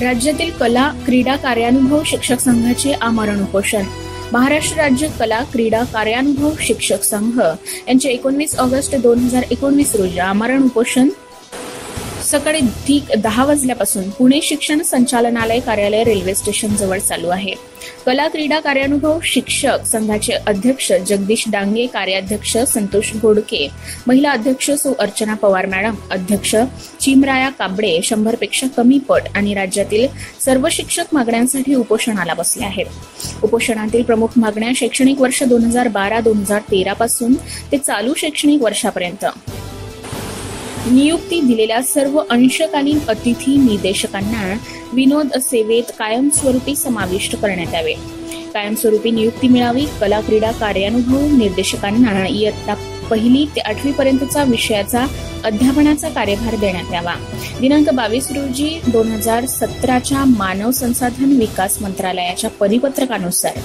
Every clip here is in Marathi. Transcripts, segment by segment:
राज्यातील कला क्रीडा कार्यानुभव शिक्षक संघाचे आमरण उपोषण. महाराष्ट्र राज्य कला क्रीडा कार्यानुभव शिक्षक संघ यांचे एकोणवीस ऑगस्ट दोन हजार एकोणवीस रोजी आमरण उपोषण सकाळी ठीक दहा वाजल्यापासून पुणे शिक्षण संचालनालय कार्यालय रेल्वे स्टेशन जवळ चालू आहे. कला क्रीडा कार्यानुभव शिक्षक संघाचे अध्यक्ष जगदीश डांगे कार्याध्यक्ष संतोष घोडके महिला अध्यक्ष सु. अर्चना पवार मॅडम अध्यक्ष चिमराया काबडे शंभरपेक्षा कमी पट आणि राज्यातील सर्व शिक्षक मागण्यांसाठी उपोषणाला बसले आहेत. उपोषणातील प्रमुख मागण्या शैक्षणिक वर्ष दोन हजार बारा दोन हजार तेरा पासून ते चालू शैक्षणिक वर्षापर्यंत. नियुक्ती दिलेल्या सर्व अंशकालीन अतिथी निदेशकांना विनोद सेवेत कायमस्वरूपी समाविष्ट करण्यात यावे. कायमस्वरूपी नियुक्ती मिळावी कला क्रीडा कार्यानुभव निर्देशकांना इयत्ता पहिली ते आठवी पर्यंतचा विषयाचा अध्यापनाचा कार्यभार देण्यात यावा. दिनांक बावीस रोजी दोन हजार सतराच्या मानव संसाधन विकास मंत्रालयाच्या परिपत्रकानुसार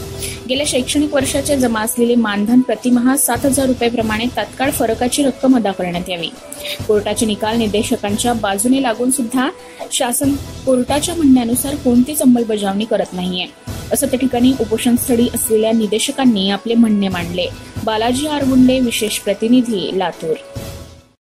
गेल्या शैक्षणिक वर्षाचे जमा असलेले मानधन प्रतिमहा सात हजार रुपयेप्रमाणे तात्काळ फरकाची रक्कम अदा करण्यात यावी. कोर्टाचे निकाल निर्देशकांच्या बाजूने लागून सुद्धा शासन कोर्टाच्या म्हणण्यानुसार कोणतीच अंमलबजावणी करत नाहीये. असं त्या ठिकाणी उपोषणस्थळी असलेल्या निदेशकांनी आपले म्हणणे मांडले. बालाजी आरगुंडे विशेष प्रतिनिधी लातूर.